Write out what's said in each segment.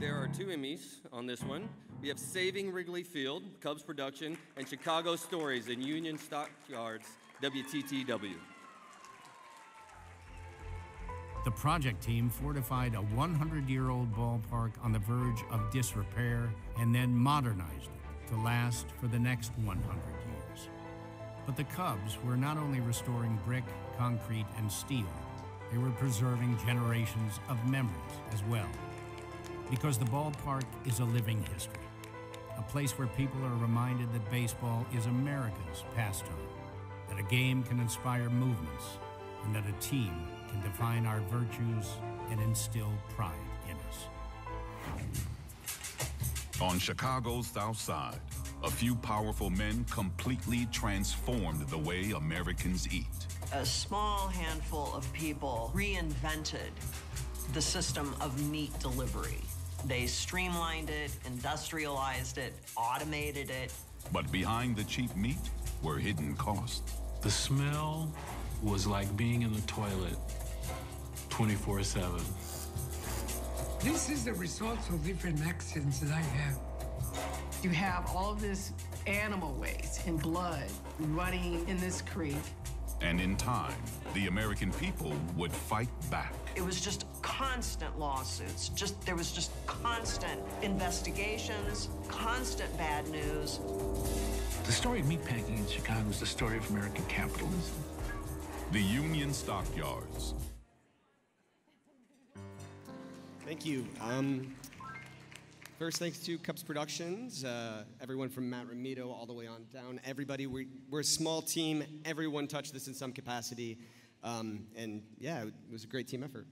There are two Emmys on this one. We have Saving Wrigley Field, Cubs production, and Chicago Stories in Union Stockyards, WTTW. The project team fortified a 100 year old ballpark on the verge of disrepair and then modernized it to last for the next 100 years. But the Cubs were not only restoring brick, concrete, and steel, they were preserving generations of memories as well. Because the ballpark is a living history, a place where people are reminded that baseball is America's pastime, that a game can inspire movements, and that a team can define our virtues and instill pride in us. On Chicago's South Side, a few powerful men completely transformed the way Americans eat. A small handful of people reinvented the system of meat delivery. They streamlined it, industrialized it, automated it. But behind the cheap meat were hidden costs. The smell was like being in the toilet 24 7. This is the result of different accidents that I have. You have all this animal waste and blood running in this creek. And in time, the American people would fight back. It was just constant lawsuits. Just there was just constant investigations, constant bad news. The story of meatpacking in Chicago is the story of American capitalism. The Union Stockyards. Thank you. Um, first, thanks to Cubs Productions, uh, everyone from Matt Ramito all the way on down. Everybody, we, we're a small team. Everyone touched this in some capacity. Um, and yeah, it was a great team effort.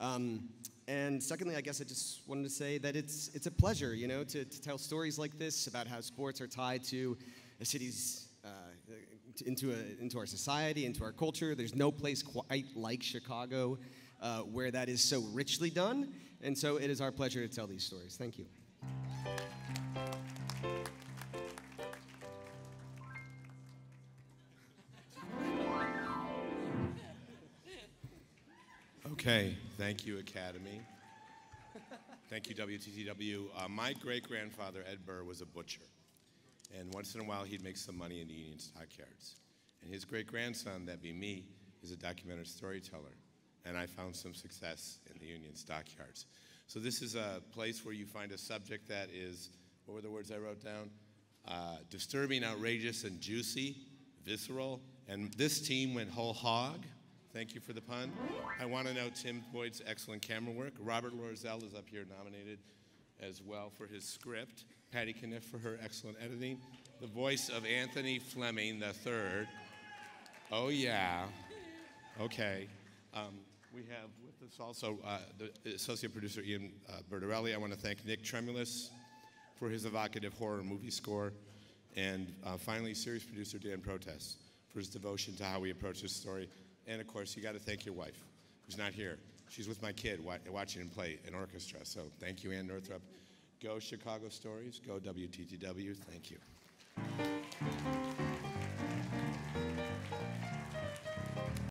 Um, and secondly, I guess I just wanted to say that it's, it's a pleasure, you know, to, to tell stories like this about how sports are tied to a city's, uh, into, a, into our society, into our culture. There's no place quite like Chicago uh, where that is so richly done. And so it is our pleasure to tell these stories. Thank you. Okay, thank you, Academy. Thank you, WTTW. Uh, my great grandfather, Ed Burr, was a butcher. And once in a while, he'd make some money in the Union Stockyards. And his great grandson, that'd be me, is a documentary storyteller. And I found some success in the Union Stockyards. So, this is a place where you find a subject that is, what were the words I wrote down? Uh, disturbing, outrageous, and juicy, visceral. And this team went whole hog. Thank you for the pun. I want to note Tim Boyd's excellent camera work. Robert Loerzel is up here nominated as well for his script. Patty Kniff for her excellent editing. The voice of Anthony Fleming III. Oh, yeah. Okay. Um, we have with us also uh, the associate producer Ian uh, Bertarelli. I want to thank Nick Tremulis for his evocative horror movie score. And uh, finally, series producer Dan Protess for his devotion to how we approach this story. And of course, you got to thank your wife, who's not here. She's with my kid watching him play an orchestra. So thank you, Ann Northrup. Go Chicago Stories. Go WTTW. Thank you.